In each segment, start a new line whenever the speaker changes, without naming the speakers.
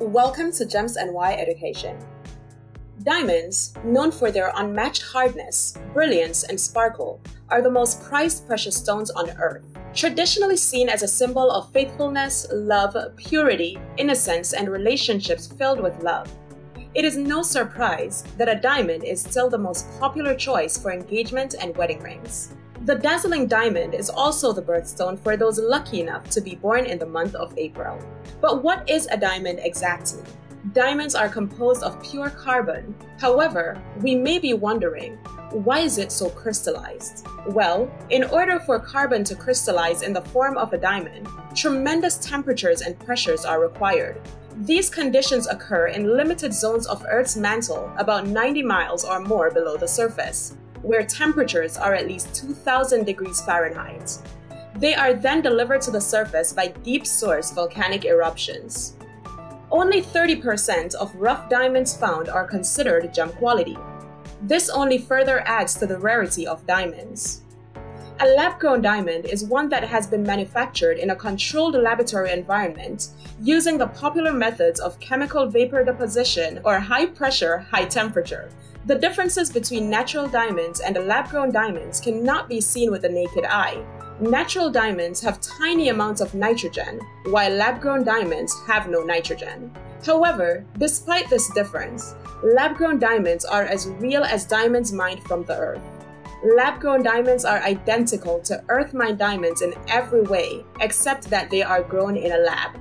Welcome to Gems NY Education. Diamonds, known for their unmatched hardness, brilliance, and sparkle, are the most prized precious stones on earth. Traditionally seen as a symbol of faithfulness, love, purity, innocence, and relationships filled with love. It is no surprise that a diamond is still the most popular choice for engagement and wedding rings. The dazzling diamond is also the birthstone for those lucky enough to be born in the month of April. But what is a diamond exactly? Diamonds are composed of pure carbon. However, we may be wondering, why is it so crystallized? Well, in order for carbon to crystallize in the form of a diamond, tremendous temperatures and pressures are required. These conditions occur in limited zones of Earth's mantle about 90 miles or more below the surface where temperatures are at least 2000 degrees Fahrenheit. They are then delivered to the surface by deep source volcanic eruptions. Only 30% of rough diamonds found are considered gem quality. This only further adds to the rarity of diamonds. A lab grown diamond is one that has been manufactured in a controlled laboratory environment using the popular methods of chemical vapor deposition or high pressure, high temperature. The differences between natural diamonds and lab grown diamonds cannot be seen with the naked eye. Natural diamonds have tiny amounts of nitrogen, while lab grown diamonds have no nitrogen. However, despite this difference, lab grown diamonds are as real as diamonds mined from the earth. Lab grown diamonds are identical to earth mined diamonds in every way, except that they are grown in a lab.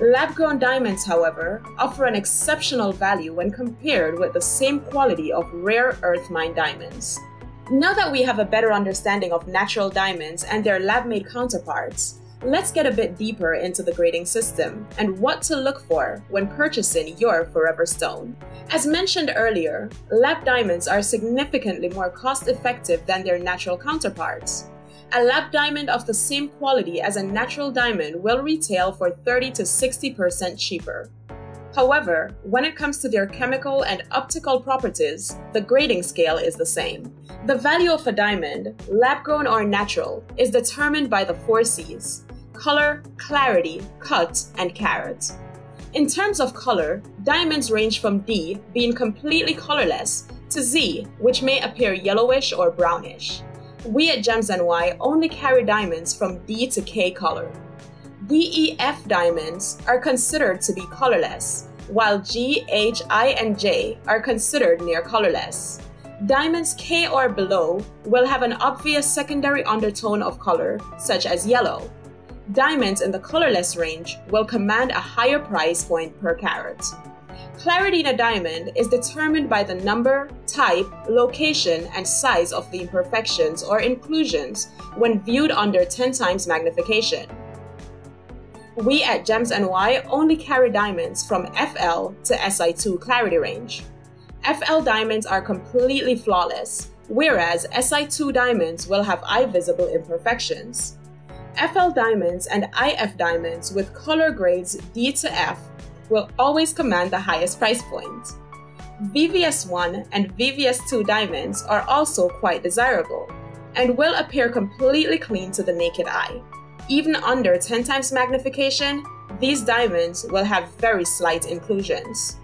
Lab grown diamonds, however, offer an exceptional value when compared with the same quality of rare earth mined diamonds. Now that we have a better understanding of natural diamonds and their lab made counterparts, let's get a bit deeper into the grading system and what to look for when purchasing your Forever Stone. As mentioned earlier, lab diamonds are significantly more cost effective than their natural counterparts. A lab diamond of the same quality as a natural diamond will retail for 30 to 60% cheaper. However, when it comes to their chemical and optical properties, the grading scale is the same. The value of a diamond, lab grown or natural, is determined by the four C's color, clarity, cut, and carat. In terms of color, diamonds range from D, being completely colorless, to Z, which may appear yellowish or brownish. We at Gems NY only carry diamonds from D to K color. DEF diamonds are considered to be colorless, while G, H, I, and J are considered near colorless. Diamonds K or below will have an obvious secondary undertone of color, such as yellow, diamonds in the colorless range will command a higher price point per carat. Clarity in a diamond is determined by the number, type, location, and size of the imperfections or inclusions when viewed under 10 times magnification. We at Gems NY only carry diamonds from FL to SI2 clarity range. FL diamonds are completely flawless, whereas SI2 diamonds will have eye visible imperfections. FL diamonds and IF diamonds with color grades D to F will always command the highest price point. VVS1 and VVS2 diamonds are also quite desirable and will appear completely clean to the naked eye. Even under 10 times magnification, these diamonds will have very slight inclusions.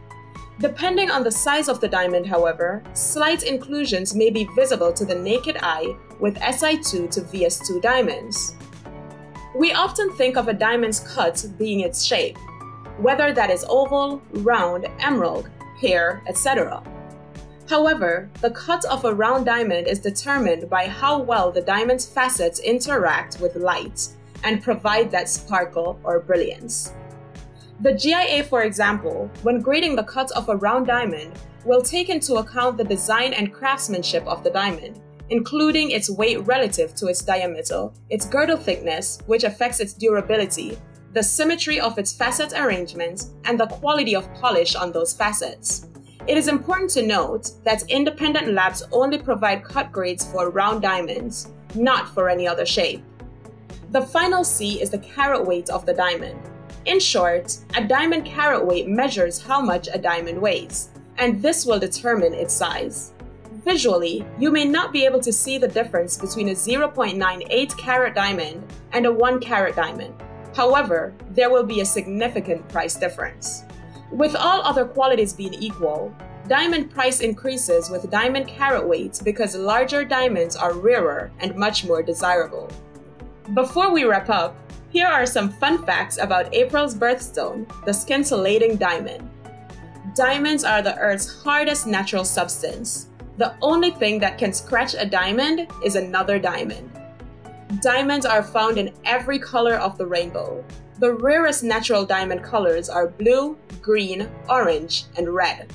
Depending on the size of the diamond, however, slight inclusions may be visible to the naked eye with SI2 to VS2 diamonds. We often think of a diamond's cut being its shape, whether that is oval, round, emerald, pear, etc. However, the cut of a round diamond is determined by how well the diamond's facets interact with light and provide that sparkle or brilliance. The GIA, for example, when grading the cut of a round diamond, will take into account the design and craftsmanship of the diamond, including its weight relative to its diameter, its girdle thickness, which affects its durability, the symmetry of its facet arrangement, and the quality of polish on those facets. It is important to note that independent labs only provide cut grades for round diamonds, not for any other shape. The final C is the carat weight of the diamond. In short, a diamond carat weight measures how much a diamond weighs, and this will determine its size. Visually, you may not be able to see the difference between a 0.98 carat diamond and a 1 carat diamond. However, there will be a significant price difference. With all other qualities being equal, diamond price increases with diamond carat weight because larger diamonds are rarer and much more desirable. Before we wrap up, here are some fun facts about April's birthstone, the scintillating diamond. Diamonds are the Earth's hardest natural substance. The only thing that can scratch a diamond is another diamond. Diamonds are found in every color of the rainbow. The rarest natural diamond colors are blue, green, orange, and red.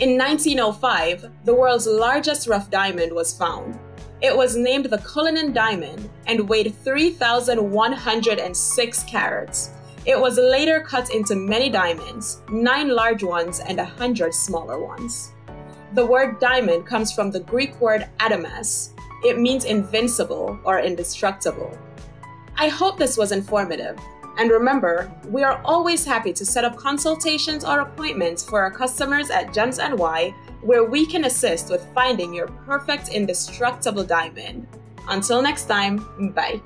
In 1905, the world's largest rough diamond was found. It was named the Cullinan Diamond and weighed 3,106 carats. It was later cut into many diamonds, nine large ones and a hundred smaller ones. The word diamond comes from the Greek word adamas. It means invincible or indestructible. I hope this was informative. And remember, we are always happy to set up consultations or appointments for our customers at Gems NY where we can assist with finding your perfect indestructible diamond. Until next time, bye.